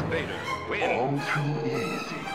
Darth Vader wins. All too easy.